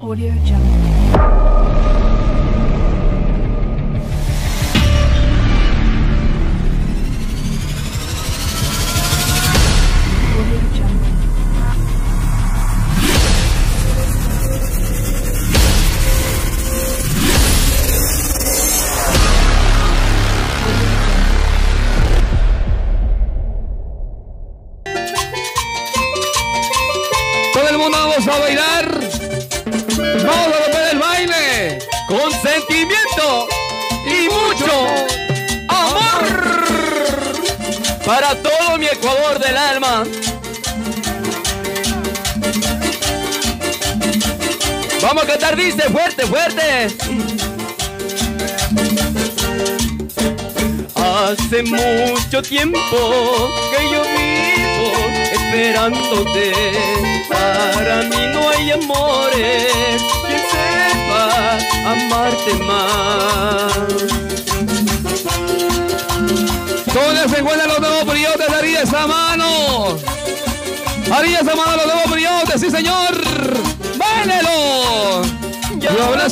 Audio Jungle. Tiempo que yo vivo esperándote. Para mí no hay amores que sepa amarte más. ¿Dónde se encuentran los nuevos briotes? Haría esa mano. Haría esa mano los nuevos briotes, sí señor. ¡Báilelo! Y ahora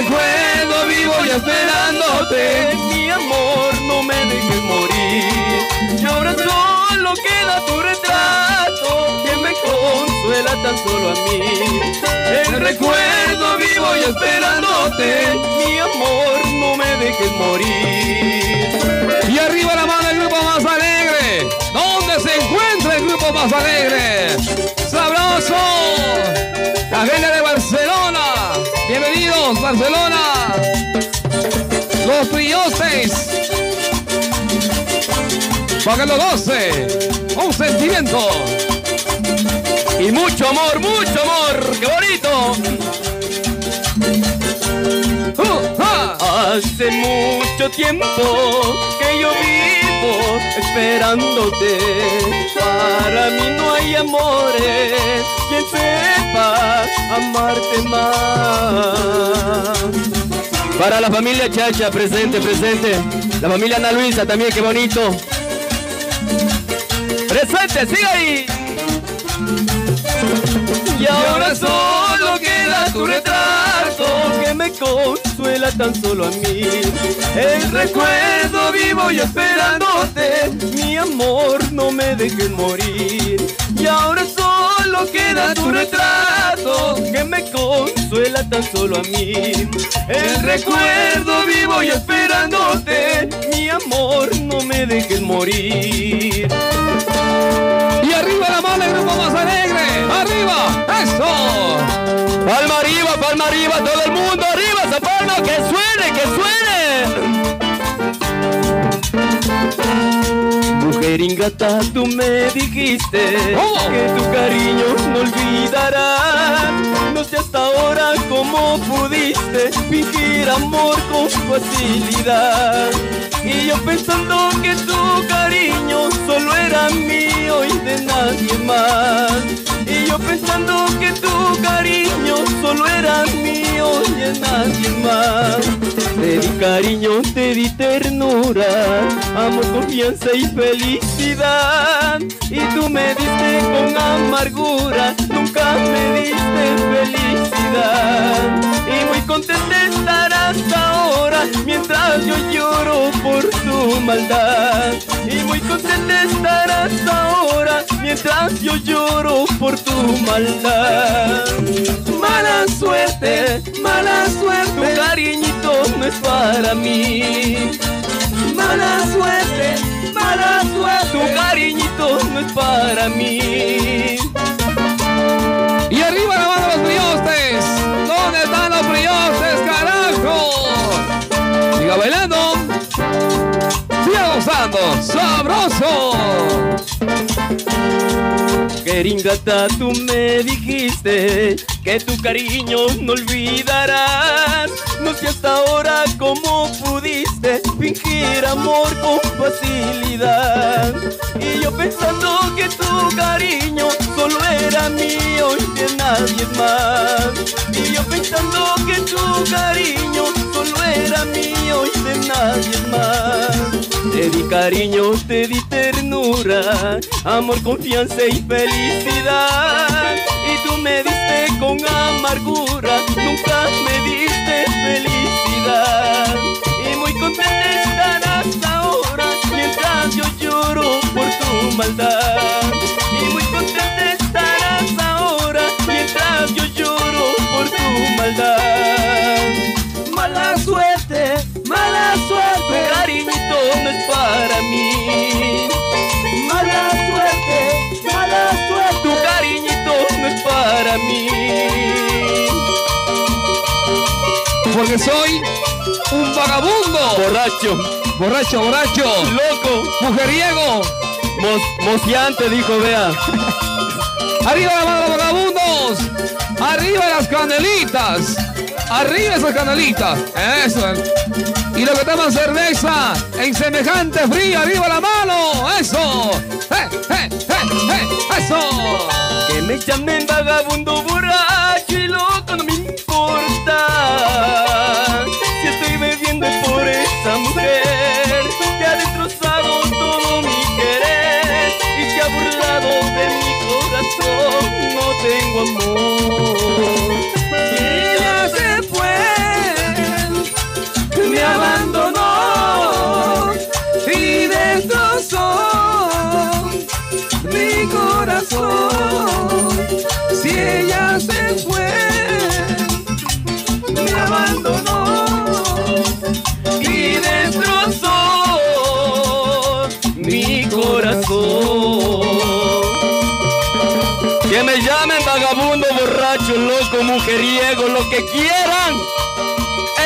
recuerdo vivo y esperándote. Mi amor, no me dejes morir. Y ahora solo queda tu retrato que me consuela tan solo a mí. El recuerdo vivo y esperándote. Mi amor, no me dejes morir. Y arriba la mano el grupo más alegre. ¿Dónde se encuentra el grupo más alegre? ¡Sabroso! La de Barcelona. Barcelona. Los Priostes. Para que lo goce. Un sentimiento. Y mucho amor, mucho amor. ¡Qué bonito! Uh, ah. Hace mucho tiempo que yo esperándote. Para mí no hay amores quien sepa amarte más. Para la familia Chacha, presente, presente. La familia Ana Luisa también, qué bonito. Presente, sigue ahí. Y ahora solo queda tu retrato que me consuela tan solo a mí. El recuerdo vivo y esperándote, mi amor, no me dejes morir. Y ahora solo queda tu retrato que me consuela tan solo a mí. El recuerdo vivo y esperándote, mi amor, no me dejes morir. Y arriba la mano el grupo más alegre. Arriba, eso. Palma arriba, palma arriba, todo el mundo arriba, esa palma, que suene, que suene. Mujer ingrata, tú me dijiste que tu cariño no olvidarás. Hasta ahora cómo pudiste fingir amor con facilidad. Y yo pensando que tu cariño solo era mío y de nadie más. Y yo pensando que tu cariño solo era mío y de nadie más. Te di cariño, te di ternura, amor, confianza y felicidad. Y tú me nunca me diste felicidad. Y muy contenta estarás ahora mientras yo lloro por tu maldad. Y muy contenta estarás ahora mientras yo lloro por tu maldad. Mala suerte, mala suerte, tu cariñito no es para mí. Mala suerte, mala suerte, tu cariñito no es para mí. Y arriba la mano los priostes. ¿Dónde están los priostes, carajo? Siga bailando. Siga gozando. Sabroso. Queringata, tú me dijiste que tu cariño no olvidarás. No sé hasta ahora cómo pudiste fingir amor con facilidad. Y yo pensando que tu cariño solo era mío y de nadie más. Y yo pensando que tu cariño solo era mío y de nadie más. Te di cariño, te di ternura, amor, confianza y felicidad. Y tú me diste con amargura, nunca me maldad. Y muy contenta estarás ahora, mientras yo lloro por tu maldad. Mala suerte, mala suerte, cariñito no es para mí. Mala suerte, mala suerte, tu cariñito no es para mí. Porque soy un vagabundo. Borracho, Borracho, borracho. loco, Mujeriego. Mos, dijo Bea. Arriba la mano, vagabundos. Arriba las canelitas. Arriba esas canelitas. Eso. Y los que toman cerveza en semejante frío, arriba la mano. Eso. ¡Eh, eh, eh, eh! Eso. Que me llamen vagabundo, borracho y loco, abandonó y destrozó mi corazón. Que me llamen vagabundo, borracho, loco, mujeriego, lo que quieran.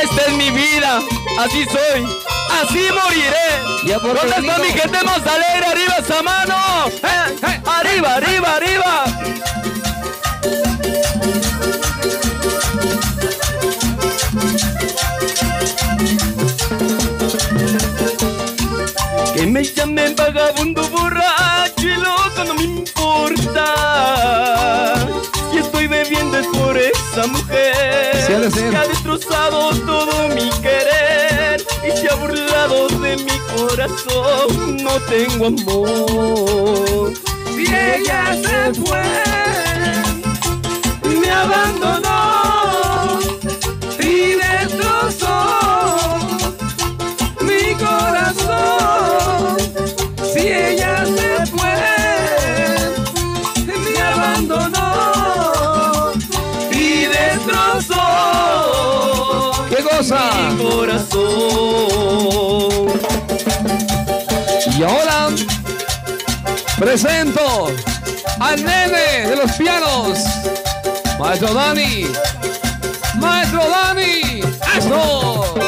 Esta es mi vida, así soy, así moriré. ¿Dónde está mi gente más alegre? ¡Arriba esa mano! ¡Eh, eh! ¡Arriba, arriba, arriba! Llamen vagabundo, borracho y loco, no me importa. Si estoy bebiendo es por esa mujer Sí ha de ser. que ha destrozado todo mi querer y se ha burlado de mi corazón. No tengo amor. Si ella se fue, Y ahora presento al nene de los pianos, Maestro Dani. Maestro Dani. ¡Eso!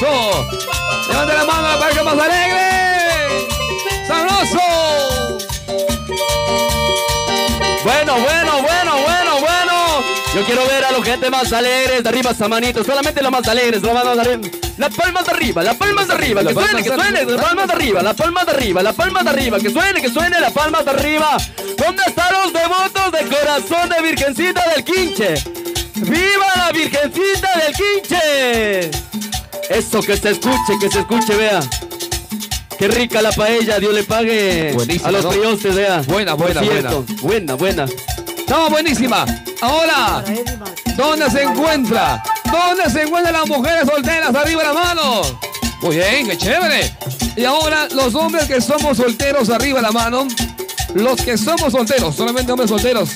Mano. Eso. Levante la mano a la pareja más alegre. Sabroso. Bueno, bueno, bueno, bueno, bueno. Yo quiero ver a los gente más alegres de arriba esa manito. Solamente los más alegres, los más arriba. Las palmas de arriba, las palmas de arriba. Que suene, que suene, las palmas de arriba, las palmas de arriba, las palmas de arriba. Que suene, que suene, las palmas de arriba. ¿Dónde están los devotos de corazón de Virgencita del Quinche? ¡Viva la Virgencita del Quinche! Eso que se escuche, que se escuche, vea. Qué rica la paella, Dios le pague Buenísima, a los ¿no? vea. Buena, buena, cierto, buena. Buena, No, buenísima. Ahora, ¿dónde se encuentra? ¿Dónde se encuentran las mujeres solteras? Arriba la mano. Muy bien, qué chévere. Y ahora, los hombres que somos solteros, arriba la mano. Los que somos solteros, solamente hombres solteros.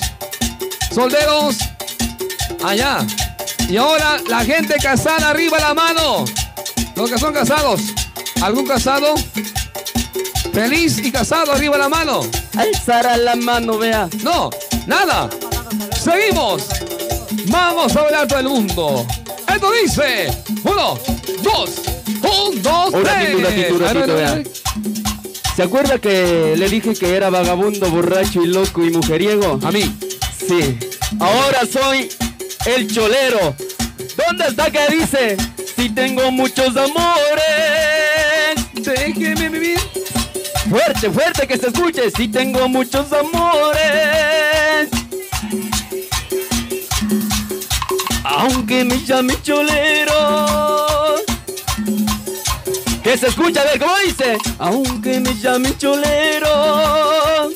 Solteros, allá. Y ahora, la gente casada, arriba la mano. Los que son casados. ¿Algún casado? Feliz y casado, arriba la mano. Alzará la mano, vea. No, nada. Seguimos. Vamos a hablar todo el mundo. Esto dice: uno, dos, un, dos, Un tres. ratito, un ratito, un ratito, vea. ¿Se acuerda que le dije que era vagabundo, borracho y loco y mujeriego? A mí. Sí. Ahora soy el cholero. ¿Dónde está que dice? Si tengo muchos amores. Déjeme vivir. Fuerte, fuerte que se escuche. Si tengo muchos amores. Aunque me llame cholero. Que se escucha, a ver, ¿cómo dice? Aunque me llame cholero.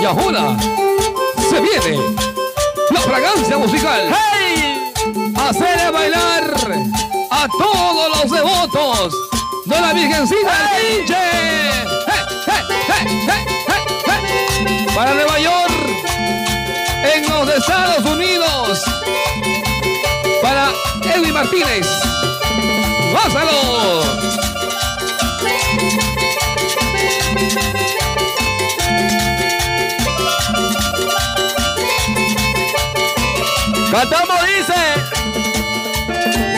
Y ahora se viene la fragancia musical. ¡Hey! Hacerle bailar a todos los devotos de la Virgencita Pinche. ¡Hey, hey! Para Nueva York, en los Estados Unidos, para Edwin Martínez. ¡Pásalo! Cantamos, dice.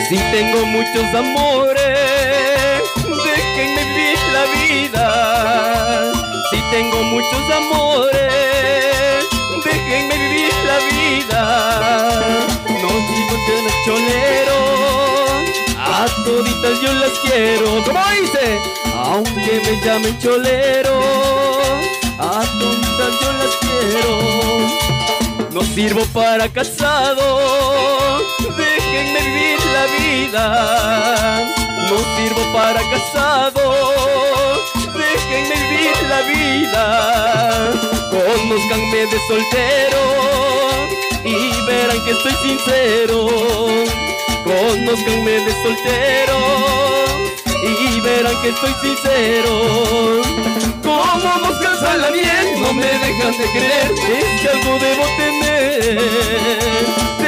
Si tengo muchos amores, déjenme vivir la vida. Si tengo muchos amores, déjenme vivir la vida. No digo que no cholero, a toditas yo las quiero. ¿Cómo dice? Aunque me llamen cholero, a toditas yo las quiero. No sirvo para casado, déjenme vivir la vida. No sirvo para casado, déjenme vivir la vida. Conozcanme de soltero y verán que estoy sincero. Conozcanme de soltero y verán que estoy sincero. Como moscas a la miel, no me dejan de creer, que algo debo tener.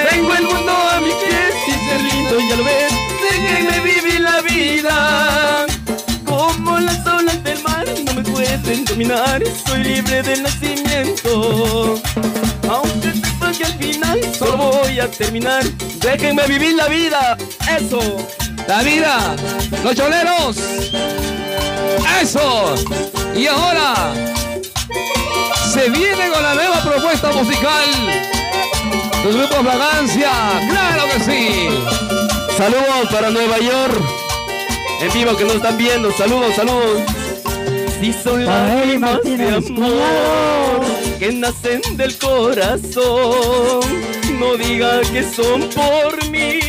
Tengo el mundo a mis pies y ser lindo, ya lo ves, déjenme vivir la vida. Como las olas del mar no me pueden dominar, soy libre del nacimiento. Aunque sepa que al final solo voy a terminar, déjenme vivir la vida, eso. La vida, los choleros. Eso. Y ahora se viene con la nueva propuesta musical. Los grupos Fragancia, claro que sí. Saludos para Nueva York. En vivo que nos están viendo. Saludos, saludos. Si son lágrimas de amor que nacen del corazón, no diga que son por mí,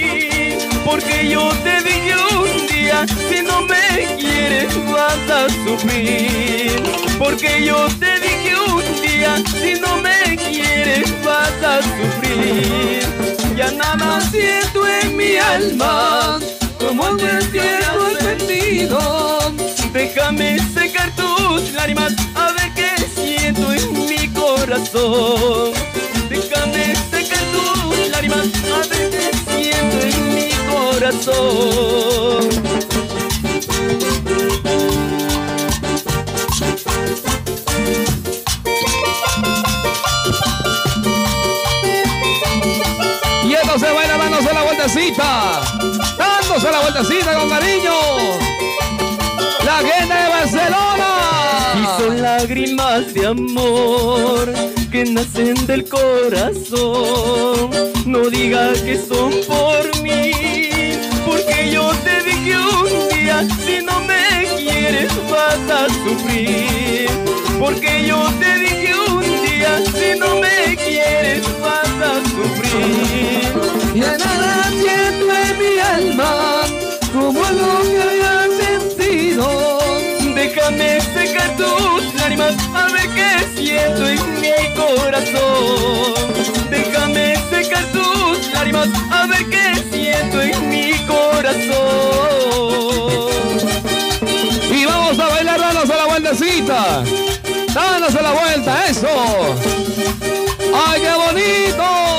porque yo te dije un día, si no me quieres vas a sufrir, porque yo te dije un día, si no me quieres vas a sufrir, ya nada siento en mi alma, como desierto al sentido. Déjame secar tus lágrimas a ver qué siento en mi corazón. Dándose la vueltecita con cariño. La gente de Barcelona. Y son lágrimas de amor que nacen del corazón. No diga que son por mí, porque yo te dije un día, si no me quieres vas a sufrir. Porque yo te dije un día, si no me quieres vas a sufrir. Siento en mi alma, como lo que había sentido. Déjame secar tus lágrimas a ver qué siento en mi corazón. Déjame secar tus lágrimas a ver qué siento en mi corazón. Y vamos a bailar dándose la vueltecita. Dándose la vuelta, eso. ¡Ay, qué bonito!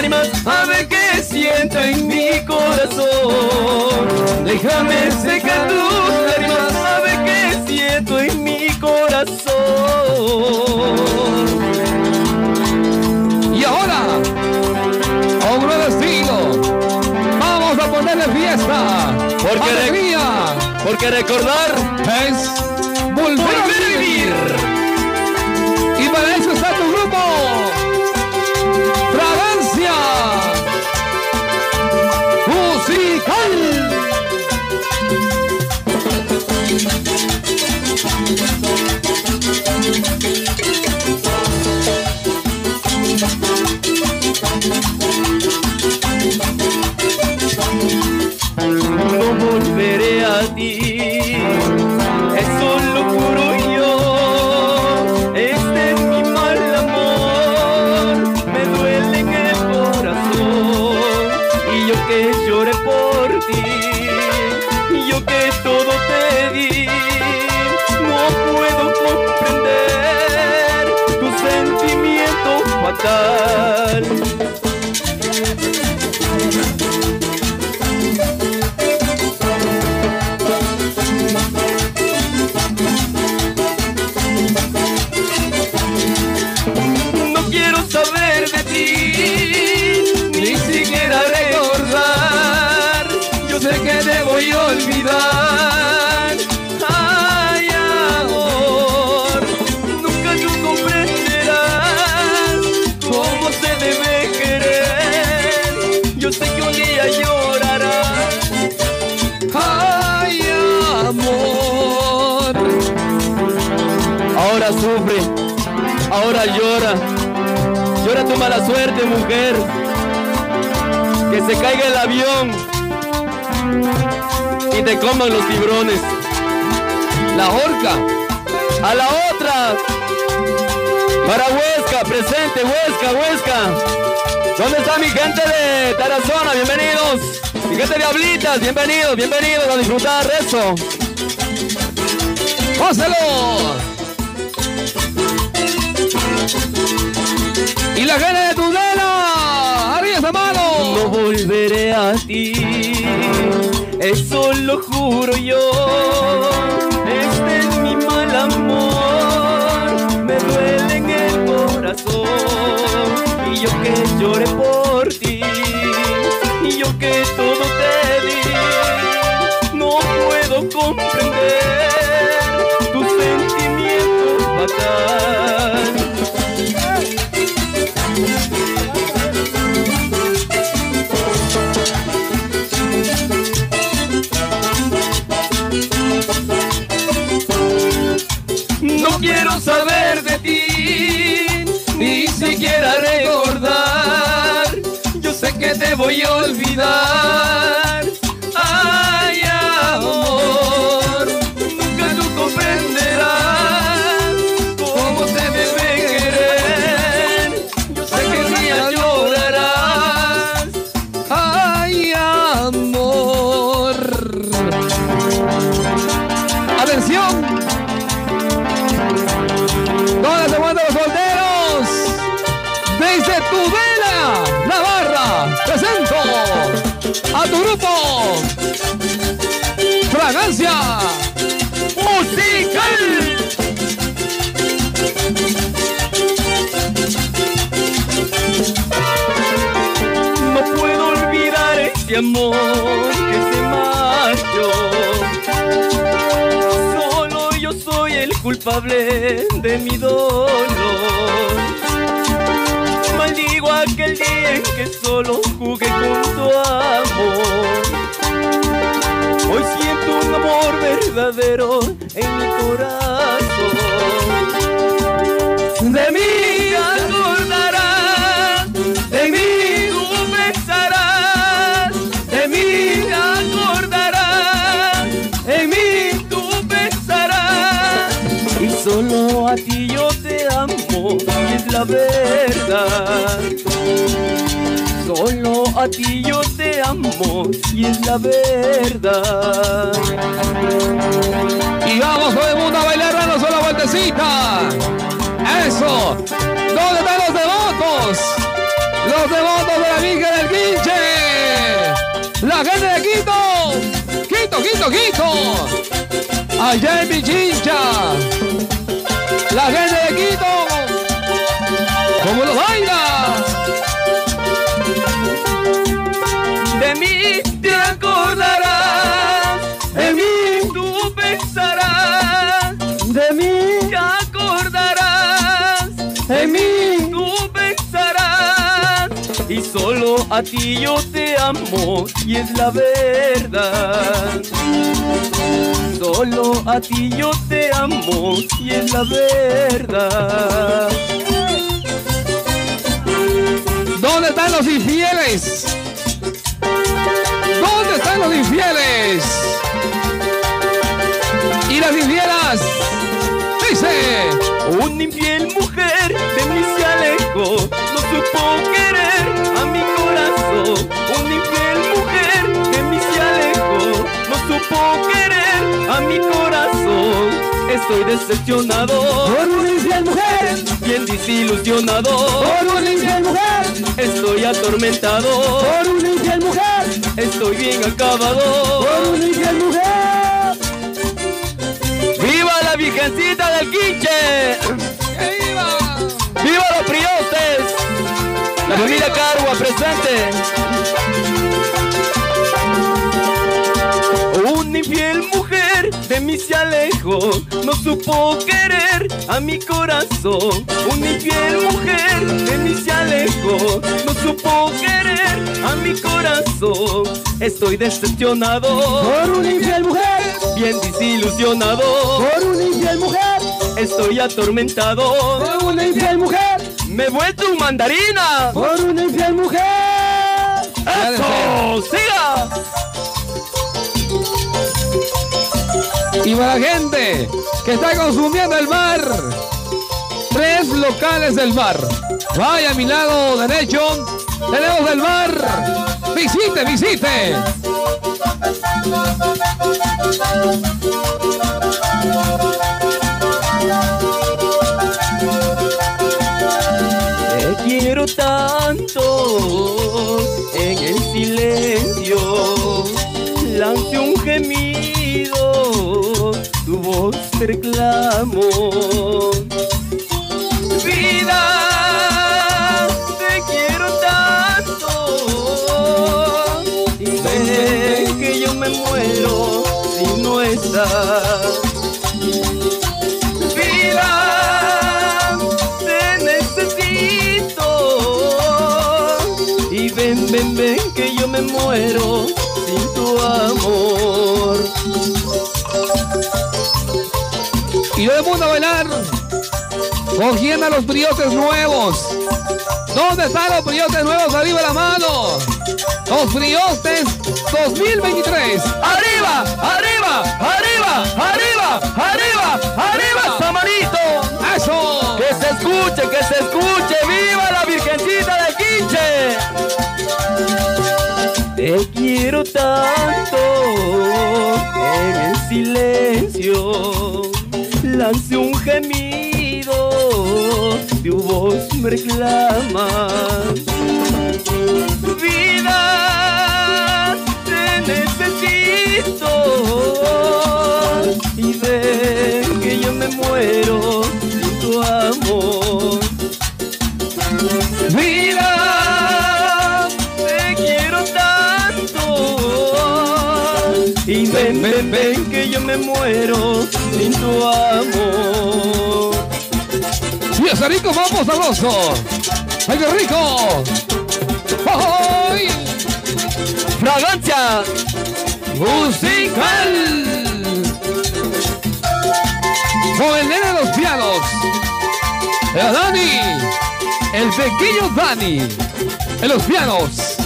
lágrimas, a ver qué siento en mi corazón. Déjame secar tus lágrimas, a ver qué siento en mi corazón. Y ahora, obro destino, vamos a ponerle fiesta, porque alegría, porque recordar es volver. No Que se caiga el avión y te coman los tiburones. La horca. A la otra. Para Huesca, presente, Huesca, Huesca. ¿Dónde está mi gente de Tarazona? Bienvenidos. Mi gente de Ablitas, bienvenidos, bienvenidos a disfrutar eso. ¡Gózalo! Y la gente de Tudela. ¡Arriba esa No volveré a ti, eso lo juro yo. Este es mi mal amor, me duele en el corazón. Y yo que lloré por ti, y yo que todo te di, no puedo comprender voy a olvidar. Que se marchó. Solo yo soy el culpable de mi dolor. Maldigo aquel día en que solo jugué con tu amor. Hoy siento un amor verdadero en mi corazón. De mí a ti yo te amo, y es la verdad. Solo a ti yo te amo y es la verdad. Y vamos todo el mundo a bailar dando solo vueltecita. Eso. ¿Dónde están los devotos? Los devotos de la Virgen del Quinche. La gente de Quito. Quito, Quito, Quito. Allá en Pichincha. La gente de Quito. ¿Cómo lo baila? A ti yo te amo y es la verdad. Solo a ti yo te amo y es la verdad. ¿Dónde están los infieles? ¿Dónde están los infieles? ¿Y las infielas? Dice. Una infiel mujer de mí se alejó, no supo querer. Una infiel mujer de mí se alejó, no supo querer a mi corazón. Estoy decepcionado Por una infiel mujer, bien desilusionado. por una infiel mujer, Estoy atormentado, por una infiel mujer, estoy bien acabado. por una infiel mujer. ¡Viva la Virgencita del Quinche! ¡Que viva! ¡Viva los priostes! La familia Carua presente. Una infiel mujer de mí se alejó, no supo querer a mi corazón. Una infiel mujer de mí se alejó, no supo querer a mi corazón. Estoy decepcionado, Por una infiel mujer, bien desilusionado. por una infiel mujer, Estoy atormentado, por una infiel mujer, me he vuelto un mandarina. por una infiel mujer. ¡Eso! ¡Siga! Y para la gente que está consumiendo el bar, tres locales del bar. Vaya a mi lado derecho, tenemos el bar. Visite, visite. Tanto en el silencio. Lance un gemido, tu voz te reclamo. Vida, te quiero tanto. Y sé que yo me muero si no estás. Ven, que yo me muero sin tu amor. Y todo el mundo a bailar. Cogiendo a los briotes nuevos. ¿Dónde están los briotes nuevos? Arriba la mano. Los briotes 2023. ¡Arriba! ¡Arriba! ¡Arriba! ¡Arriba! ¡Arriba! ¡Arriba, Samarito! ¡Eso! ¡Que se escuche, que se escuche! ¡Viva la Virgencita de Quiche! Quiero tanto en el silencio. Lance un gemido, tu voz me reclama. Vida, te necesito. Y ven que yo me muero sin tu amor. Ven, ven, que yo me muero sin tu amor. ¡Sí, está rico! ¡Vamos, sabroso! ¡Ay, qué rico! ¡Ay! Fragancia musical. Con el nene de los pianos. El Dani. El pequeño Dani. En los pianos.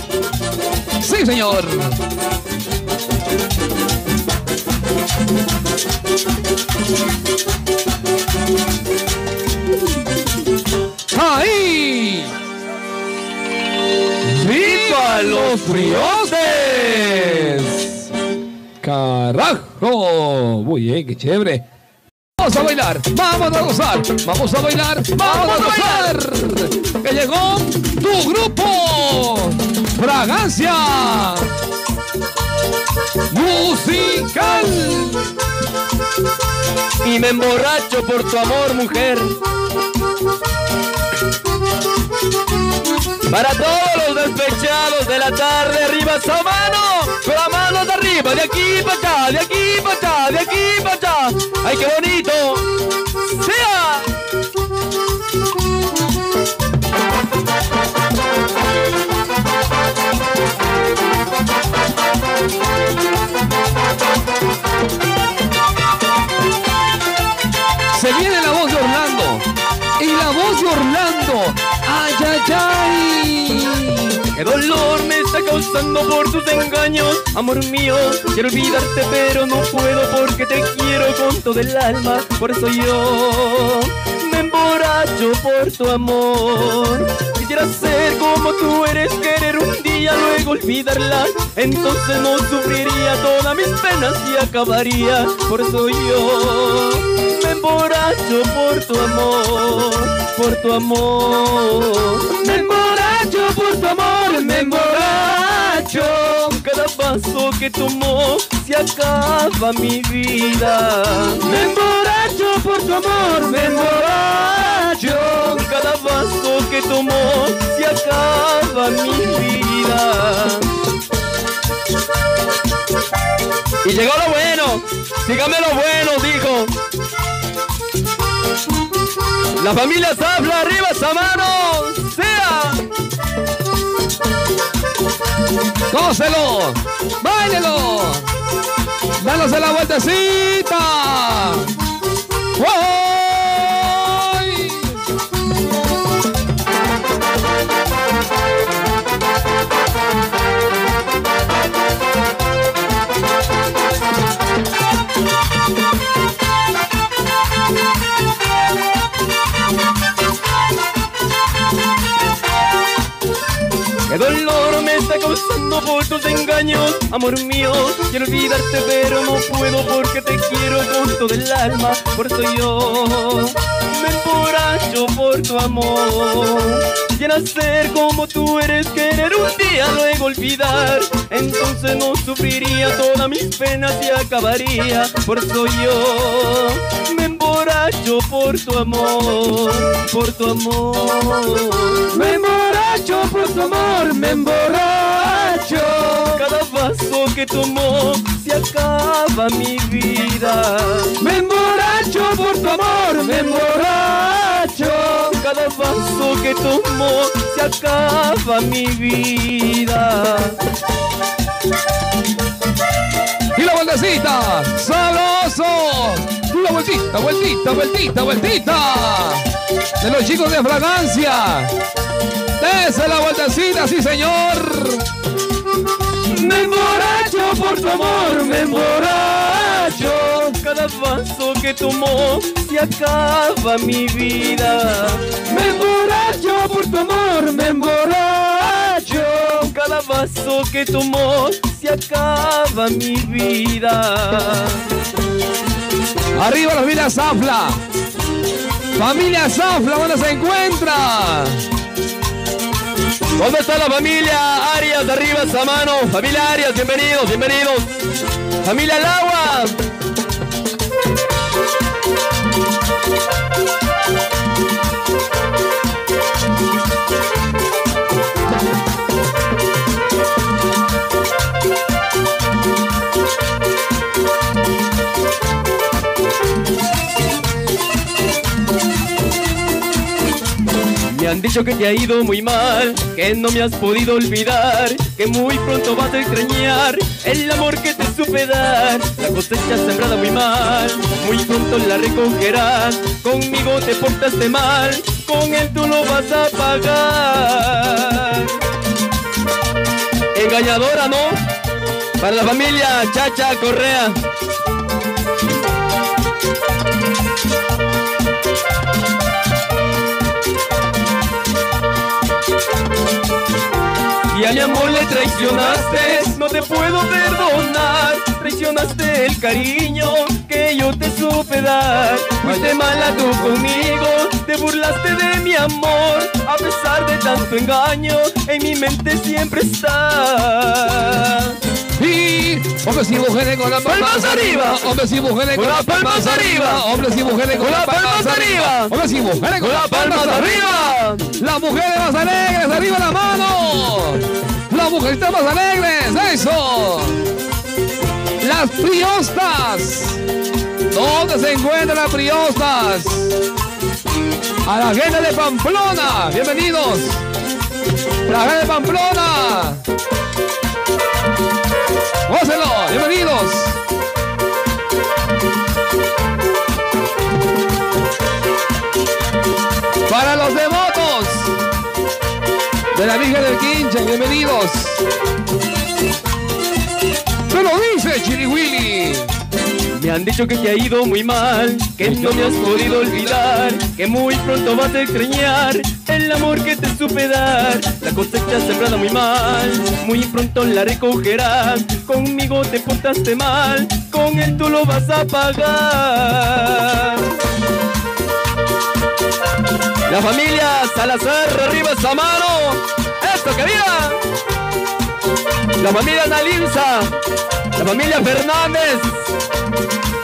Sí, señor. ¡Viva los briotes! ¡Carajo! Muy bien, qué chévere. Vamos a bailar, vamos a gozar, vamos a bailar, vamos a gozar. Que llegó tu grupo, Fragancia Musical. y me emborracho por tu amor, mujer. Para todos los despechados de la tarde, arriba esa mano, con la mano de arriba, de aquí para acá, de aquí para acá, de aquí para allá. ¡Ay, qué bonito! ¡Qué dolor me está causando por tus engaños! Amor mío, quiero olvidarte pero no puedo porque te quiero con todo el alma Por eso yo me emborracho por tu amor Quisiera ser como tú eres, querer un día luego olvidarla Entonces no sufriría todas mis penas y acabaría Por eso yo me emborracho por tu amor, por tu amor Me emborracho por tu amor, me emborracho Cada paso que tomo se acaba mi vida. Me emborracho por tu amor, me emborracho. Cada paso que tomo se acaba mi vida. Y llegó lo bueno, dígame lo bueno, dijo. La familia Zafla, arriba esa mano, ¡Gócelo! ¡Báilelo! ¡Dándose la vueltecita! ¡Voy! Causando por tus engaños! Amor mío, quiero olvidarte pero no puedo porque te quiero con todo el alma Por eso yo me emborracho por tu amor Quisiera ser como tú eres, querer un día luego olvidar Entonces no sufriría todas mis penas y acabaría Por eso yo me emborracho por tu amor, por tu amor Me emborracho por tu amor, me emborracho Cada vaso que tomo se acaba mi vida Me emborracho por tu amor, me emborracho Cada vaso que tomo se acaba mi vida ¡Y la vueltecita! ¡Sabroso! ¡La vueltita, vueltita, vueltita, vueltita! De los chicos de fragancia. ¡Dese la vueltecita, sí señor! Me emborracho por tu amor, me emborracho Cada vaso que tomo se acaba mi vida Me emborracho por tu amor, me emborracho Cada vaso que tomo se acaba mi vida Arriba la familia Zafla. Familia Zafla, ¿dónde se encuentra? ¿Dónde está la familia Arias? De arriba esa mano. Familia Arias, bienvenidos, bienvenidos. Familia Lagua. Han dicho que te ha ido muy mal, que no me has podido olvidar, que muy pronto vas a extrañar el amor que te supe dar. La cosecha sembrada muy mal, muy pronto la recogerás. Conmigo te portaste mal, con él tú lo vas a pagar. Engañadora, ¿no? Para la familia Chacha Correa. Mi amor le traicionaste, no te puedo perdonar. Traicionaste el cariño que yo te supe dar. Fuiste mala tú conmigo, te burlaste de mi amor. A pesar de tanto engaño, en mi mente siempre está. Y hombres y mujeres con las palmas arriba. Hombres y mujeres con las palmas arriba. Hombres y mujeres con las palmas arriba. Hombres y mujeres con las palmas arriba. Las mujeres más alegres, arriba la mano. Las mujeres más alegres, eso. Las priostas. ¿Dónde se encuentran las priostas? A la gente de Pamplona, bienvenidos. La gente de Pamplona. ¡Gócelo! ¡Bienvenidos! La del Quinche, bienvenidos. Tú lo dices, Chiriwili. Me han dicho que te ha ido muy mal, que no me has podido olvidar, que muy pronto vas a extrañar el amor que te supe dar. La cosecha sembrada muy mal, muy pronto la recogerás. Conmigo te portaste mal, con él tú lo vas a pagar. La familia Salazar, arriba esa mano. ¡Esto que viva! La familia Nalimsa, la familia Fernández,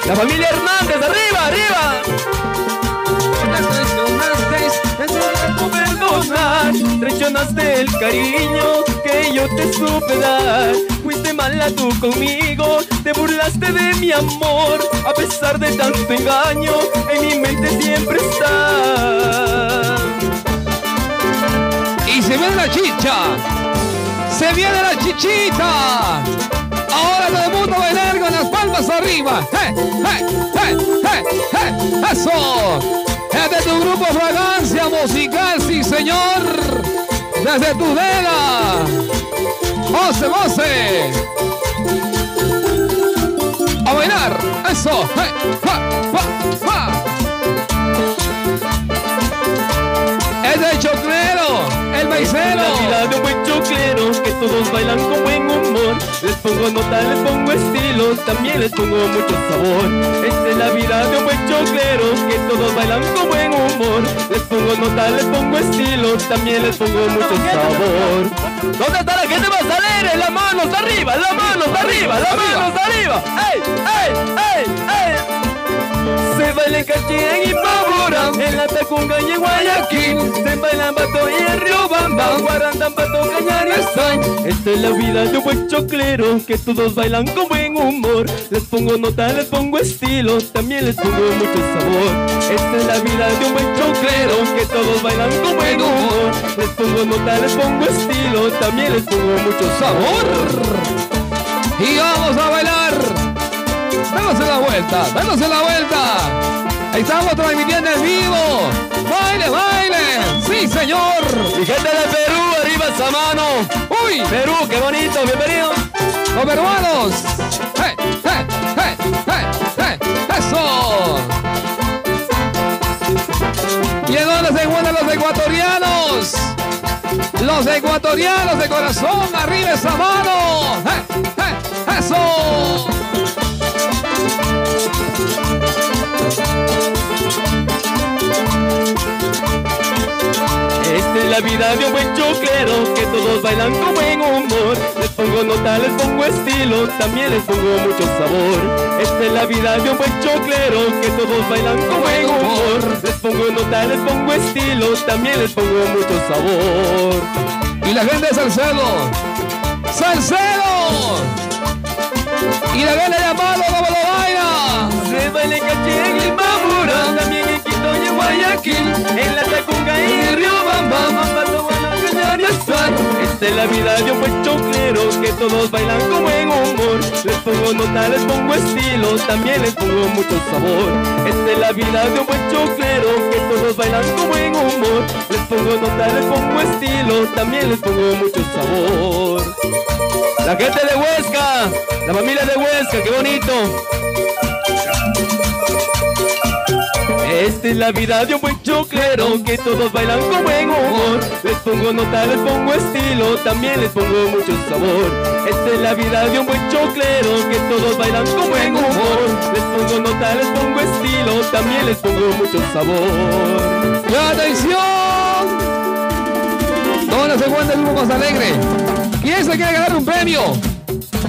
la familia Hernández, arriba, arriba. traicionaste el cariño que yo te supe dar. Fuiste mala tú conmigo, te burlaste de mi amor. A pesar de tanto engaño, en mi mente siempre está. Se viene la chicha. Se viene la chichita. Ahora todo el mundo bailar con las palmas arriba. ¡Eh, eh, eh, eh, eh! ¡Eso! Es de tu grupo Fragancia Musical, sí señor. Desde Tudela. ¡Voce, voce! A bailar. Eso. Es de choclero, de un buen choclero que todos bailan con buen humor. Les pongo nota, les pongo estilo, también les pongo mucho sabor. Esta es la vida de un buen choclero que todos bailan con buen humor. Les pongo nota, les pongo estilo, también les pongo mucho sabor. ¿Dónde está la gente más alegre? Las manos arriba, las manos arriba, las manos arriba. ¡Ey, ey, ey, ey! Se baila en Cachín y Pabura, en la Tacunga y en Guayaquil. Se baila en Bato y en Riobamba, Guarandán, Bato, Cañar y Están. Esta es la vida de un buen choclero, que todos bailan con buen humor. Les pongo nota, les pongo estilo, también les pongo mucho sabor. Esta es la vida de un buen choclero, que todos bailan con buen humor. Les pongo nota, les pongo estilo, también les pongo mucho sabor. Y vamos a bailar. Démosle la vuelta, démosle la vuelta. Ahí estamos transmitiendo en vivo. Baile, baile. Sí, señor. Y gente de Perú, arriba esa mano. Uy, Perú, qué bonito, bienvenido. los peruanos. ¡Eh, eh, eh, eh, eh! ¡Eso! ¿Y en dónde se encuentran los ecuatorianos? Los ecuatorianos de corazón, arriba esa mano. ¡Eso! La vida de un buen choclero que todos bailan con buen humor. Les pongo nota, les pongo estilo, también les pongo mucho sabor. Esta es la vida de un buen choclero que todos bailan con buen humor. Les pongo nota, les pongo estilo, también les pongo mucho sabor. Y la gente de Salcedo. ¡Salcedo! Y la gente de Amado, ¿cómo lo baila? Se baila en Caché y Mamura, también en Quito y en Guayaquil, en la Tacunga y Riobamba, Mambato, Guanacañar y Azuar. Esta es la vida de un buen choclero que todos bailan con buen humor. Les pongo nota, les pongo estilo, también les pongo mucho sabor. Esta es la vida de un buen choclero que todos bailan con buen humor. Les pongo nota, les pongo estilo, también les pongo mucho sabor. La gente de Huesca, la familia de Huesca, qué bonito. Esta es la vida de un buen choclero que todos bailan con buen humor. Les pongo nota, les pongo estilo, también les pongo mucho sabor. Esta es la vida de un buen choclero que todos bailan con buen humor. Les pongo nota, les pongo estilo, también les pongo mucho sabor. ¡Y atención! ¿Dónde se encuentra el grupo más alegre? ¿Quién se quiere ganar un premio?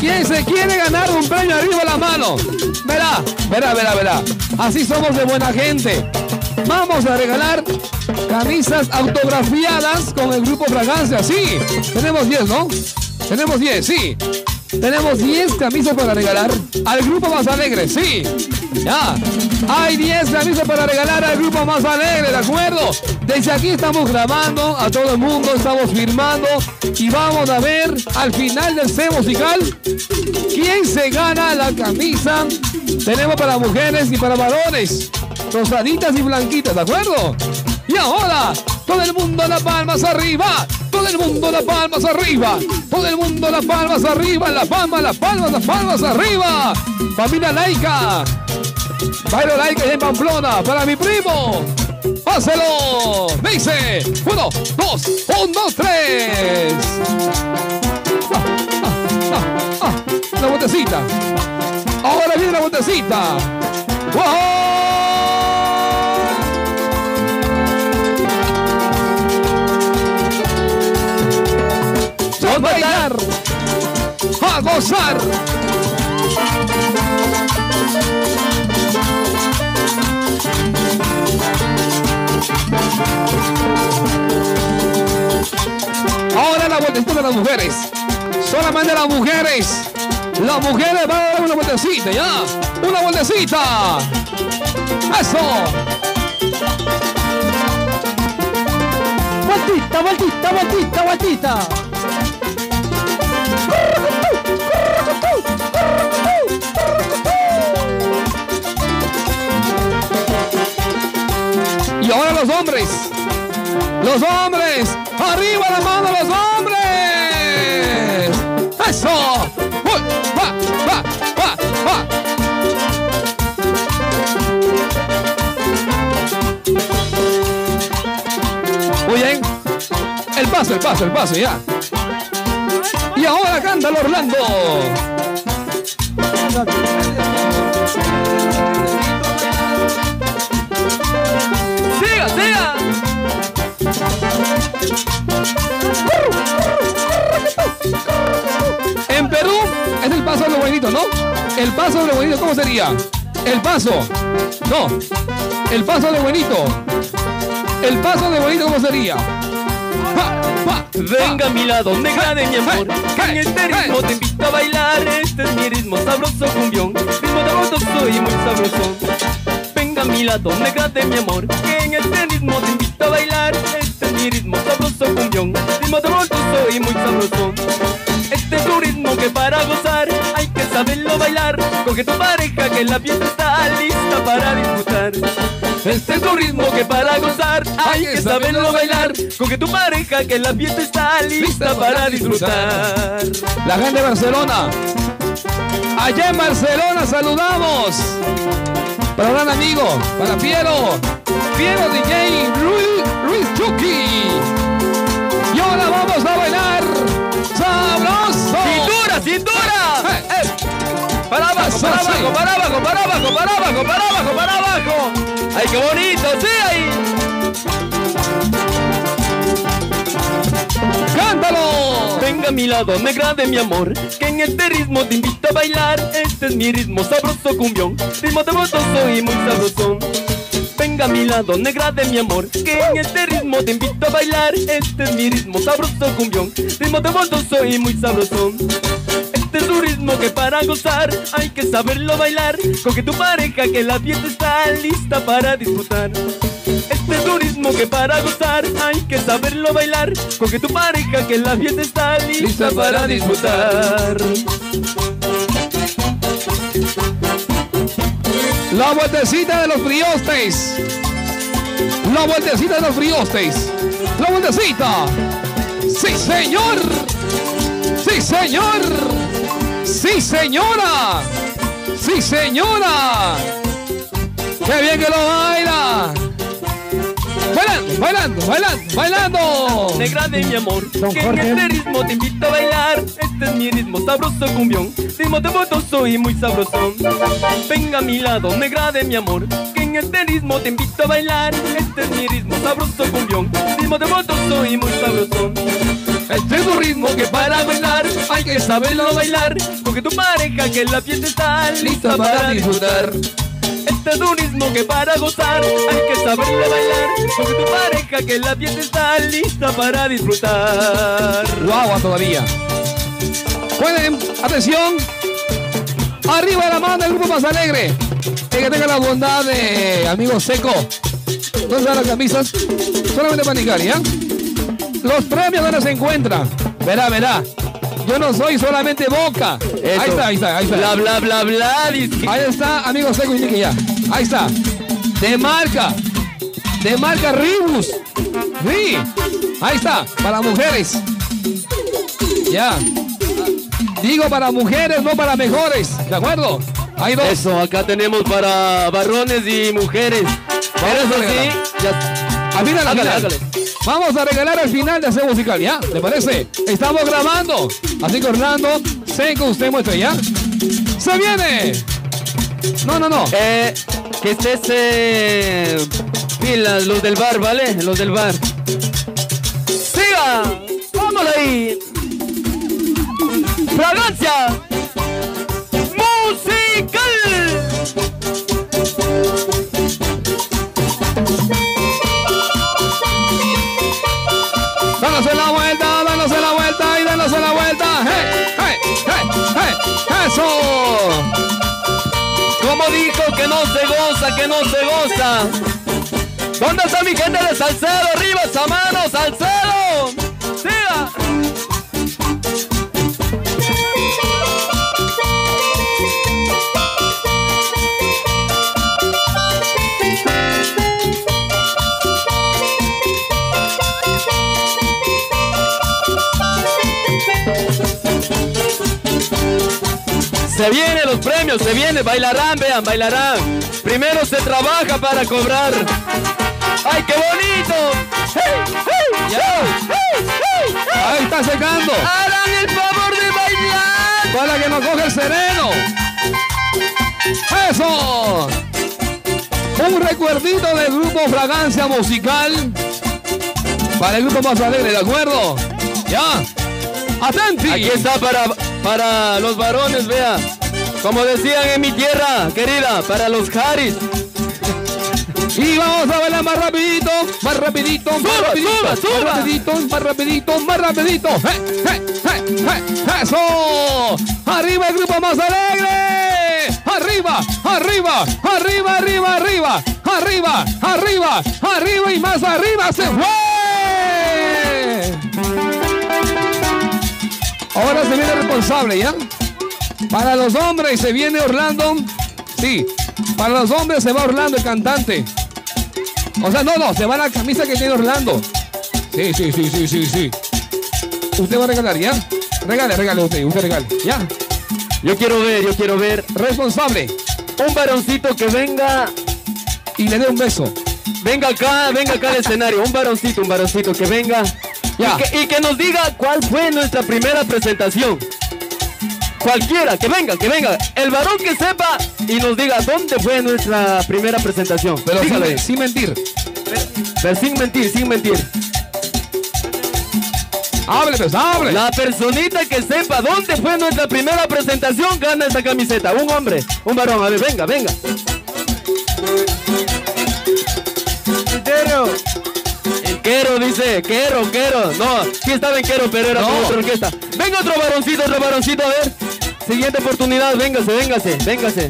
¿Quién se quiere ganar un premio? Arriba la mano. Verá, verá, verá, verá. Así somos de buena gente. Vamos a regalar camisas autografiadas con el grupo Fragancia. Sí, tenemos 10, ¿no? Tenemos 10, sí. Tenemos 10 camisas para regalar al grupo más alegre, sí. Ya. Hay 10 camisas para regalar al grupo más alegre, ¿de acuerdo? Desde aquí estamos grabando a todo el mundo, estamos firmando y vamos a ver al final del C musical quién se gana la camisa. Tenemos para mujeres y para varones, rosaditas y blanquitas, ¿de acuerdo? Y ahora, todo el mundo las palmas arriba, todo el mundo las palmas arriba. Todo el mundo las palmas arriba. Las palmas, las palmas, las palmas arriba. Familia laica. Bailo laica en Pamplona para mi primo. Páselo. Me dice. Uno, dos, un, dos, tres. La vueltecita. Ahora viene la vueltecita. ¡Wow! Gozar. Ahora la vueltecita de las mujeres. Solamente las mujeres. Las mujeres van a dar una vueltecita, ¿ya? Una vueltecita. Eso. Vueltita, vueltita, vueltita, vueltita. Hombres. Los hombres. Arriba la mano los hombres. Eso. Va, va, va, va. Muy bien. El paso, el paso, el paso, ya. Y ahora canta el Orlando. ¡Siga, siga! En Perú es el paso de lo bonito, ¿no? El paso de lo bonito, ¿cómo sería? El paso. No. El paso de bonito. El paso de bonito, ¿cómo sería? Venga a mi lado, negra de mi amor en este ritmo te invito a bailar Este es mi ritmo sabroso cumbión Ritmo de soy muy sabrosón Venga a mi lado, negra de mi amor Que en este ritmo te invito a bailar. Este es mi ritmo sabroso cumbión Ritmo voto soy muy sabrosón Este es un ritmo que para gozar Hay que saberlo bailar. Coge tu pareja que la fiesta está lista para disfrutar. Este es un ritmo que para gozar hay que saberlo bailar. Con que tu pareja que la fiesta está lista para disfrutar. La gente de Barcelona. Allá en Barcelona saludamos. Para gran amigo, para Piero. Piero DJ Luis, Luis Chucky. Y ahora vamos a bailar. ¡Sabroso! ¡Cintura, cintura! ¡Eh, eh! Para abajo, para abajo, para abajo, para abajo, para abajo, para abajo, para abajo ¡Ay, qué bonito! ¡Sí, ahí! ¡Cántalo! Venga a mi lado, negra de mi amor Que en este ritmo te invito a bailar. Este es mi ritmo sabroso cumbión Ritmo de voto soy muy sabrosón Venga a mi lado, negra de mi amor Que en este ritmo te invito a bailar. Este es mi ritmo sabroso cumbión Ritmo de voto soy muy sabrosón Este es un ritmo que para gozar hay que saberlo bailar. Con que tu pareja que la fiesta está lista para disfrutar este es un ritmo que para gozar hay que saberlo bailar Con que tu pareja que la fiesta está lista para disfrutar La vueltecita de los friostes. La vueltecita de los friostes. La vueltecita. Sí, señor. Sí, señor. Sí, señora. Sí, señora. Qué bien que lo baila. Bailando, bailando, bailando, bailando. Negra de mi amor, Don que en este ritmo te invito a bailar. Este es mi ritmo sabroso cumbión. Ritmo de voto soy muy sabrosón Venga a mi lado, negra de mi amor Que en este ritmo te invito a bailar. Este es mi ritmo sabroso cumbión. Ritmo de voto soy muy sabrosón Este es un ritmo que para bailar hay que saberlo bailar. Porque tu pareja que la fiesta está lista para disfrutar este es un que para gozar hay que saberlo bailar Porque tu pareja que la fiesta está lista para disfrutar Guagua todavía. Pueden, atención. Arriba de la mano el grupo más alegre. El que tenga la bondad de amigo seco. ¿Dónde están las camisas? Solamente para indicar, ¿ya? Los premios donde se encuentran. Verá, verá. Yo no soy solamente boca. Ahí está, ahí está, ahí está. Bla bla bla bla. Ahí está, amigo seco, ya. Ahí está. De marca. De marca Ribus. Sí. Ahí está, para mujeres. Ya. Digo para mujeres, no para mejores. ¿De acuerdo? Hay dos. Eso, acá tenemos para varones y mujeres. Pero a eso sí, ya. Al final, al Hágale, final. hágale. Vamos a regalar al final de ese musical, ¿ya? ¿Le parece? Estamos grabando. Así que Orlando, sé que usted muestra, ¿ya? ¡Se viene! No, no, no. Eh, que estés eh, pilas, los del bar, ¿vale? Los del bar. ¡Siga! ¡Vamos ahí! ¡Fragancia! ¡Eso! Como dijo que no se goza, que no se goza. ¿Dónde está mi gente de Salcedo? ¡Arriba esa Salcedo! Se vienen los premios, se viene, bailarán, vean, bailarán. Primero se trabaja para cobrar. ¡Ay, qué bonito! ¡Hey, hey, hey! Ahí está secando. ¡Hagan el favor de bailar! Para que nos coge el sereno. ¡Eso! Un recuerdito del grupo Fragancia Musical. Para el grupo más alegre, ¿de acuerdo? Ya. Atenti. Aquí está para, para los varones, vea. Como decían en mi tierra, querida, para los Haris. Y vamos a bailar más rapidito, más rapidito, más Suba, rapidito, suba, suba. más rapidito, más rapidito, más rapidito. ¡Eh, eh, eh, eh! ¡Eso! ¡Arriba el grupo más alegre! ¡Arriba, arriba, arriba, arriba, arriba! ¡Arriba, arriba, arriba y más arriba! ¡Se fue! Ahora se viene responsable, ¿ya? Para los hombres se viene Orlando. Sí, para los hombres se va Orlando, el cantante. O sea, no, no, se va la camisa que tiene Orlando. Sí, sí, sí, sí, sí, sí. Usted va a regalar, ¿ya? Regale, regale usted, usted regale, ¿ya? Yo quiero ver, yo quiero ver Responsable. un varoncito que venga, Y le dé un beso. venga acá, venga acá al escenario. Un varoncito, un varoncito que venga Ya. y, que, y que nos diga cuál fue nuestra primera presentación. Cualquiera, que venga, que venga. El varón que sepa y nos diga dónde fue nuestra primera presentación. Pero Dígame. sin, sin mentir. Pero sin mentir, sin mentir. Hable, pues, hable. La personita que sepa dónde fue nuestra primera presentación gana esta camiseta. Un hombre, un varón. A ver, venga, venga. Quero, Quero. No, sí estaba en Quero, pero era No. otra orquesta. Venga otro varoncito, otro varoncito, a ver. Siguiente oportunidad, véngase, véngase, véngase.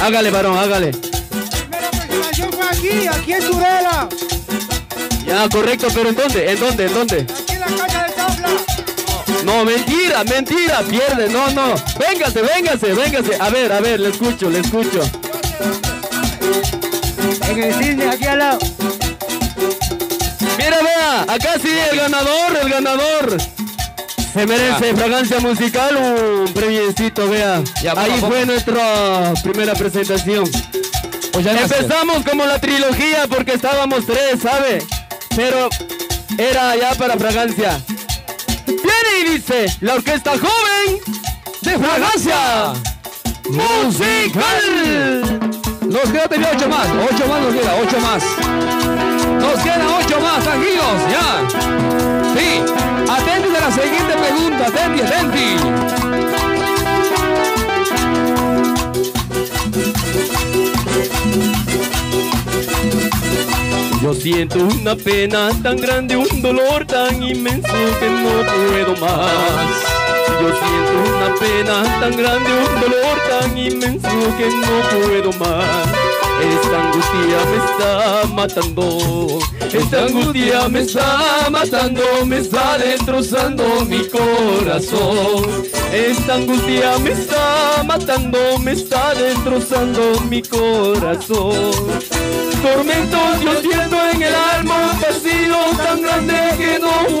Hágale, varón, hágale. primera presentación fue aquí, aquí en Turela, Ya, correcto, pero ¿en dónde? ¿En dónde? ¿En dónde? aquí en la cancha de tabla. No, mentira, mentira, pierde, no, no. Véngase, véngase, véngase. A ver, a ver, le escucho, le escucho. En el cine, aquí al lado. Mira, vea, acá sí, el ganador, el ganador. Se merece fragancia musical, un premiecito, vea. Ya, Ahí fue nuestra primera presentación. Pues. Empezamos como la trilogía porque estábamos tres, ¿sabe? Pero era ya para fragancia. Viene y dice, la orquesta joven de fragancia. musical. Nos queda todavía ocho más, ocho más nos queda, ocho más. Nos quedan ocho más, tranquilos, ya. Sí, atentos a la siguiente pregunta, atenti, atenti. Yo siento una pena tan grande, un dolor tan inmenso que no puedo más. Yo siento una pena tan grande, un dolor tan inmenso que no puedo más. Esta angustia me está matando, esta angustia me está matando, me está destrozando mi corazón. Esta angustia me está matando, me está destrozando mi corazón. Tormentos yo siento en el alma, un vacío tan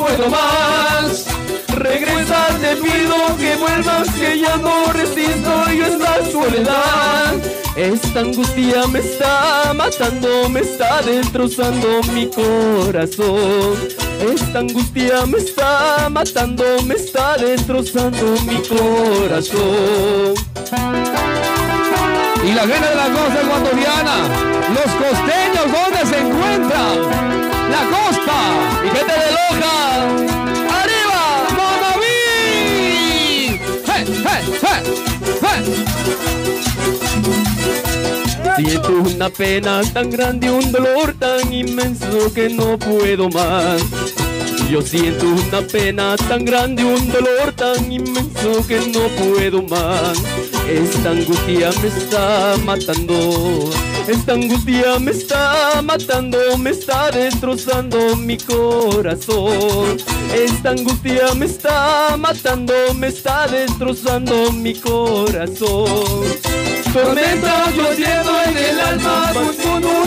puedo más. Regresa, te pido que vuelvas, que ya no resisto yo esta soledad. Esta angustia me está matando, me está destrozando mi corazón. Esta angustia me está matando, me está destrozando mi corazón. Y la gente de la costa ecuatoriana, los costeños, ¿dónde se encuentran? La costa. Y gente de Loja, arriba. ¡Manaví! ¡Hey, hey, hey! hey! Siento una pena tan grande, un dolor tan inmenso que no puedo más. Yo siento una pena tan grande, un dolor tan inmenso que no puedo más. Esta angustia me está matando. Esta angustia me está matando, me está destrozando mi corazón. Esta angustia me está matando, me está destrozando mi corazón. Tormenta yo siento en el alma, con un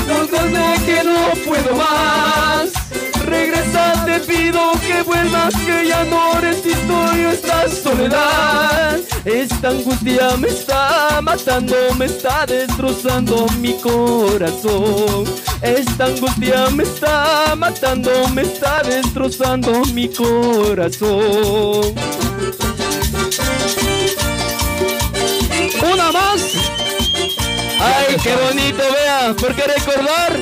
que no puedo más. Regresa, te pido que vuelvas, que ya no resisto yo esta soledad. Esta angustia me está matando, me está destrozando mi corazón. Esta angustia me está matando, me está destrozando mi corazón. Una más. Ay, qué bonito, vea, porque recordar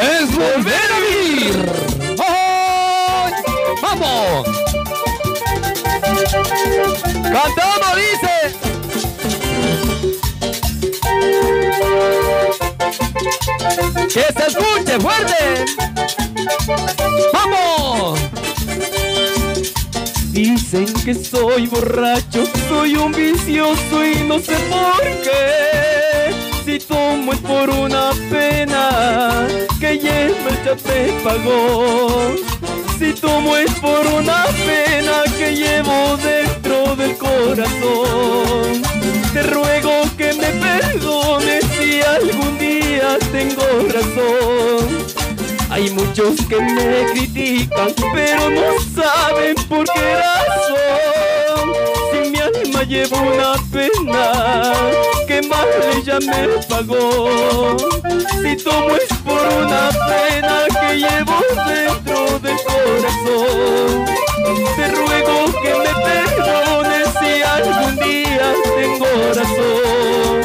Es volver a vivir. ¡Ay! ¡Vamos! cantamos, dice. Que se escuche fuerte. ¡Vamos! Dicen que soy borracho, soy un vicioso y no sé por qué. Si tomo es por una pena que lleva el ya te pagó. Si tomo es por una pena que llevo dentro del corazón. Te ruego que me perdones si algún día tengo razón. Hay muchos que me critican, pero no saben por qué razón. Si mi alma lleva una pena, mal ella me pagó. Si tomo es por una pena que llevo dentro del corazón. Te ruego que me perdones si algún día tengo razón.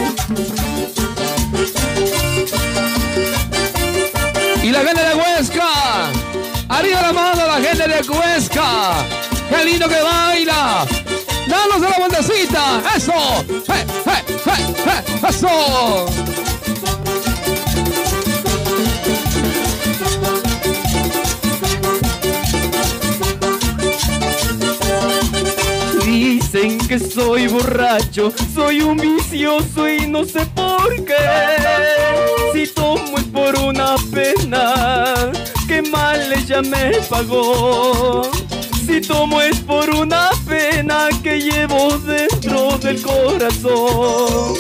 Y la gente de Huesca. Arriba la mano la gente de Huesca. ¡Qué lindo que baila! ¡Danos la vueltecita! ¡Eso! ¡Eh, eh, eh, eh! ¡Eso! Dicen que soy borracho, soy un vicioso y no sé por qué. Si tomo es por una pena, que mal ella me pagó. Si tomo es por una pena que llevo dentro del corazón.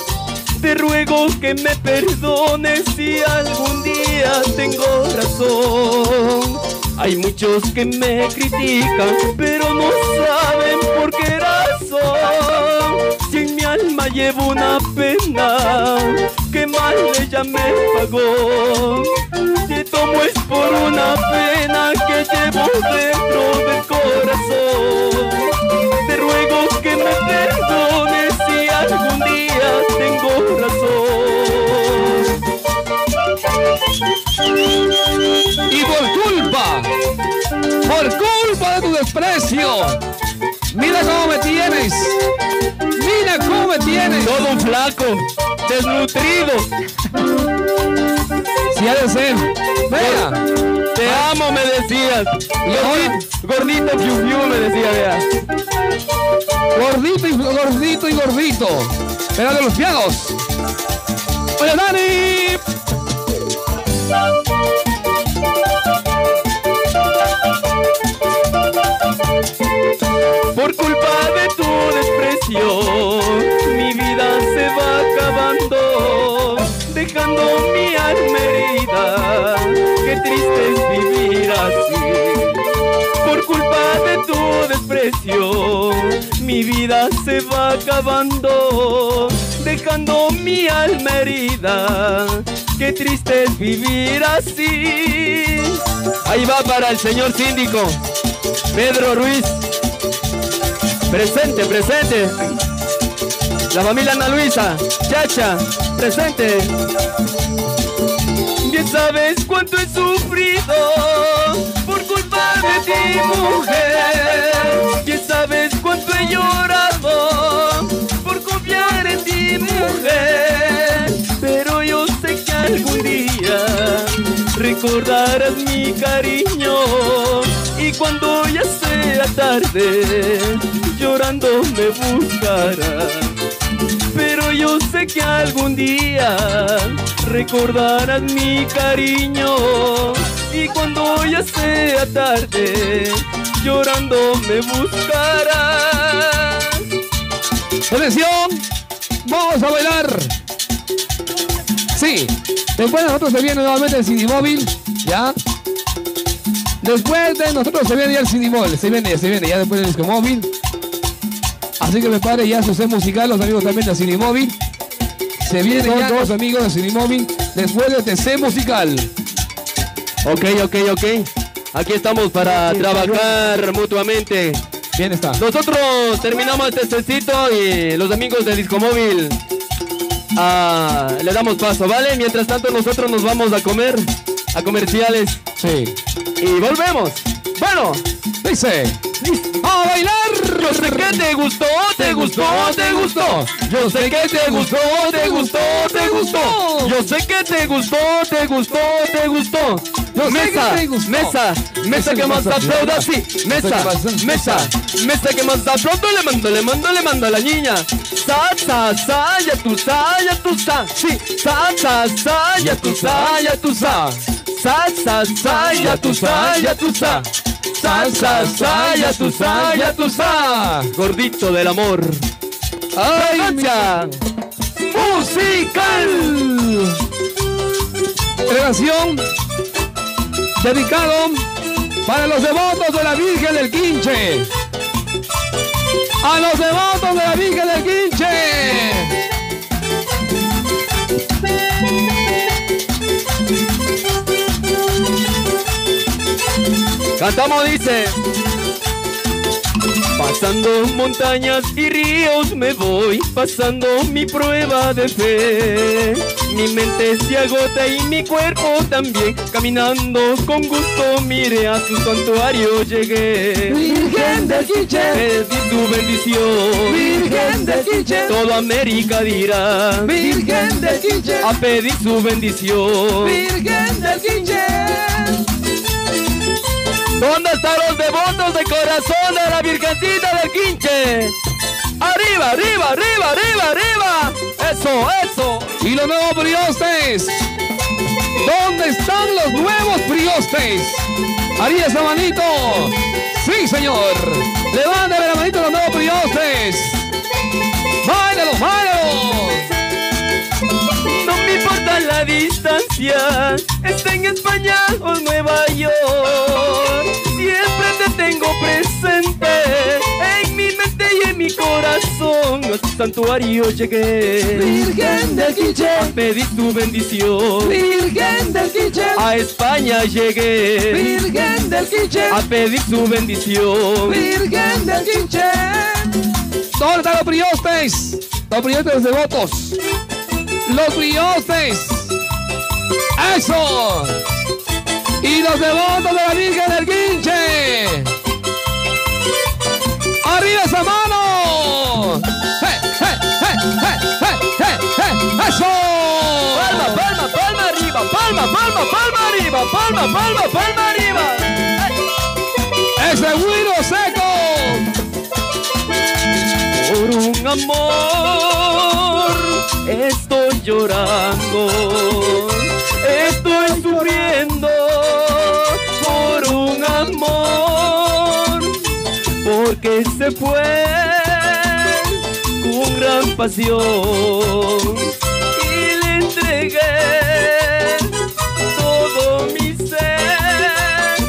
Te ruego que me perdones si algún día tengo razón. Hay muchos que me critican, pero no saben por qué razón. Si en mi alma llevo una pena, que mal ella me pagó. Si tomo es por una pena que llevo dentro del corazón. Te ruego que me perdones si algún día tengo razón. Y por culpa, por culpa de tu desprecio, mira cómo me tienes. Mira cómo me tienes. Todo un flaco, desnutrido. Si ha de ser. Vea. Te amo, me decías. Gordito, gordito, fiu, me decía, vea. Gordito y gordito y gordito. Pero de los pianos. Oye, Dani. Desprecio, mi vida se va acabando, dejando mi alma herida. Qué triste es vivir así. precio. Mi vida se va acabando, dejando mi alma herida. Qué triste es vivir así. Ahí va para el señor síndico, Pedro Ruiz. Presente, presente. La familia Ana Luisa, Chacha, presente. Bien sabes cuánto he sufrido por culpa de ti, mujer. Bien sabes cuánto he llorado por confiar en ti, mujer. Pero yo sé que algún día recordarás mi cariño y cuando ya sea tarde, llorando me buscarás pero yo sé que algún día recordarás mi cariño y cuando ya sea tarde llorando me buscarás. Atención, vamos a bailar. Sí, después de nosotros se viene nuevamente el CD móvil, ¿ya? Después de nosotros se viene ya el CD móvil, se viene, se viene ya después del disco móvil. Así que prepare ya su set musical, los amigos también de Cine Móvil. Se vienen ya los amigos de Cine Móvil después de TC musical. Ok, ok, ok. Aquí estamos para trabajar mutuamente. Bien está. Nosotros terminamos este testecito y los amigos de Disco Móvil ah, le damos paso, ¿vale? Mientras tanto nosotros nos vamos a comer, a comerciales Sí. y volvemos. Bueno, Dice. ¡A bailar! Yo sé que te gustó, te gustó, te gustó. Yo sé que te gustó, te gustó, te gustó. Yo sé que te gustó, te gustó, te gustó. Yo mesa, mesa, mesa que más aplauda, sí. Mesa, mesa, mesa que más aplauda, le mando, le mando, le mando a la niña. Sa, sa, sa, ya tú sa, ya tú sa. Sí, sa, sa, sa, ya tú sa, ya tú sa. Sa, sa, sa, ya tú sa, ya tú sa. Sa, sa, tú sa, tú sa. Gordito del amor. ¡Ay, musical. Relación dedicado para los devotos de la Virgen del Quinche. A los devotos de la Virgen del Quinche. Cantamos, dice. Pasando montañas y ríos me voy, pasando mi prueba de fe. Mi mente se agota y mi cuerpo también, caminando con gusto, mire a su santuario llegué. Virgen del Quinche. Pedí tu bendición, Virgen del Quinche. toda América dirá. Virgen del Quinche. A pedir su bendición. Virgen del Quinche. ¿Dónde están los devotos de corazón de la Virgencita del Quinche? ¡Arriba, arriba, arriba, arriba, arriba! ¡Eso, eso! Y los nuevos priostes. ¿Dónde están los nuevos priostes? Haría esa manito. Sí, señor. Levántale la manito a los nuevos priostes. ¡Báilalo, báilalo! La distancia, esté en España o Nueva York. Siempre te tengo presente en mi mente y en mi corazón. A tu santuario llegué. Virgen del Quinche. Pedí tu bendición. Virgen del Quinche. A España llegué. Virgen del Quinche. A pedir su bendición. Virgen del Quinche. ¿Dónde están los priostes? Los priostes devotos. Los priostes. ¡Eso! Y los devotos de la Virgen del Quinche. ¡Arriba esa mano! ¡Eh, eh, eh, eh, eh, eh, eh! ¡Eso! Palma, palma, palma arriba, palma, palma, palma arriba, palma, palma, palma arriba. ¡Ese güiro seco! Por un amor estoy llorando, estoy sufriendo por un amor, porque se fue con gran pasión y le entregué todo mi ser.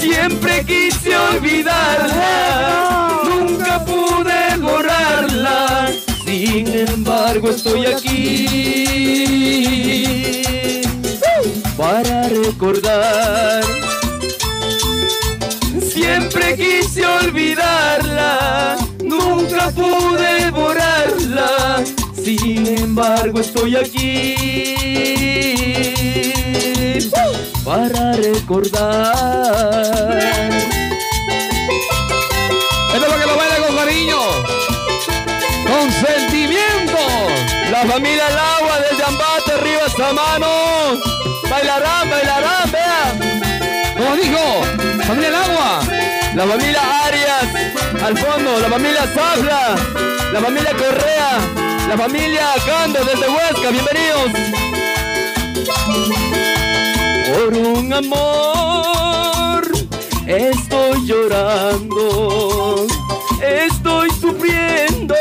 Siempre quise olvidarla, nunca pude borrarla. Sin embargo, estoy aquí para recordar. Siempre quise olvidarla, nunca pude borrarla. Sin embargo, estoy aquí para recordar. Familia El Agua desde Ambato, arriba esta mano. Bailarán, bailarán, vean. Como dijo, familia El Agua. La familia Arias, al fondo, la familia Zafla, la familia Correa, la familia Cando desde Huesca, bienvenidos. Por un amor estoy llorando, estoy sufriendo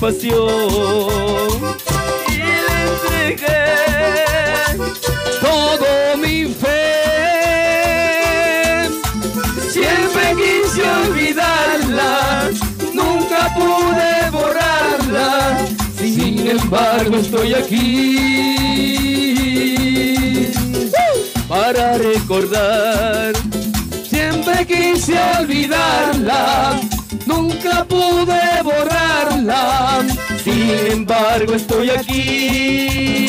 pasión y le entregué Todo mi fe. Siempre quise olvidarla, nunca pude borrarla. Sin embargo, estoy aquí para recordar. Siempre quise olvidarla, nunca pude borrarla. Sin embargo, estoy aquí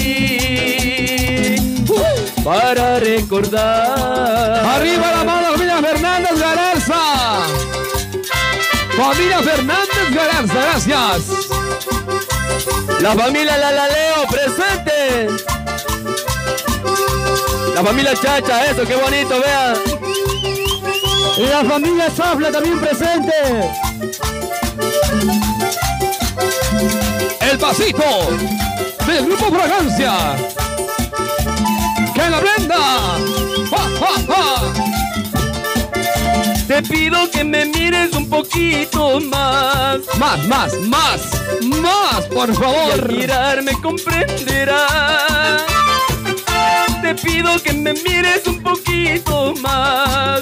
para recordar. Arriba la mano, familia Fernández Galarza. Familia Fernández Galarza, gracias. La familia Lalaleo presente. La familia Chacha, eso, qué bonito, vean. La familia Zafla también presente. El pasito del grupo Fragancia. Que la prenda. ¡Ja, ja, ja! Te pido que me mires un poquito más. Más, más, más, más, por Y al favor. mirarme comprenderás. Te pido que me mires un poquito más.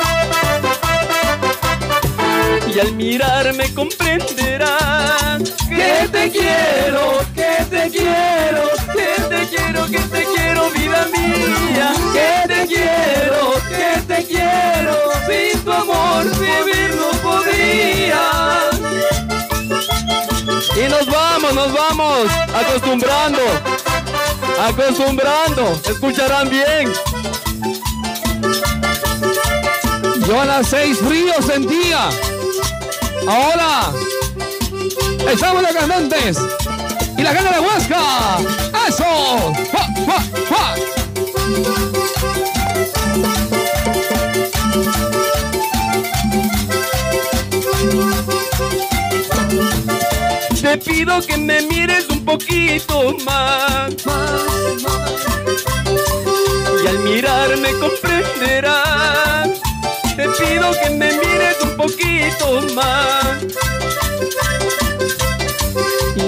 Y al mirarme comprenderás que te quiero, que te quiero, que te quiero, que te quiero, vida mía. Que te quiero, que te quiero. Sin tu amor vivir no podría. Y nos vamos, nos vamos, acostumbrando, acostumbrando, escucharán bien. Yo a las seis fríos sentía. Ahora estamos los cantantes y la gana de Huesca. ¡Eso! ¡Fa, fa, fa! Te pido que me mires un poquito más. Y al mirarme comprenderás. Pido que me mires un poquito más.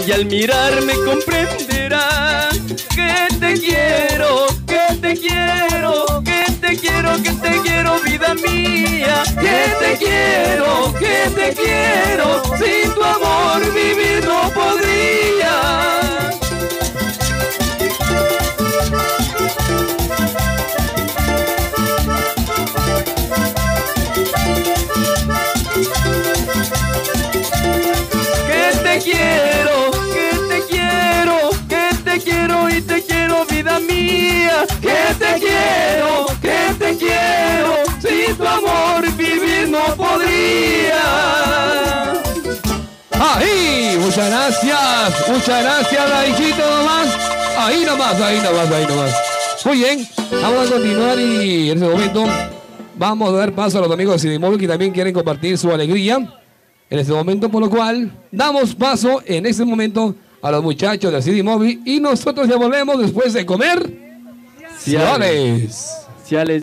Y al mirarme comprenderás que te quiero, que te quiero, que te quiero, que te quiero, vida mía. Que te quiero, que te quiero. Sin tu amor vivir no podría. Te quiero, que te quiero, sin tu amor vivir no podría. Ahí, muchas gracias, muchas gracias, la hijita nomás. Ahí nomás, ahí nomás, ahí nomás. Muy bien, vamos a continuar y en este momento vamos a dar paso a los amigos de Cinemóvil que también quieren compartir su alegría. En este momento, por lo cual, damos paso en este momento a los muchachos de CD Móvil y nosotros ya volvemos después de comer. Ciales. Ciales.